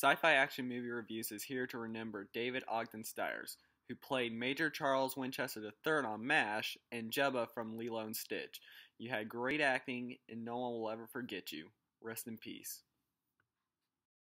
Sci-Fi Action Movie Reviews is here to remember David Ogden Stiers, who played Major Charles Winchester III on MASH and Jumba from Lilo and Stitch. You had great acting, and no one will ever forget you. Rest in peace.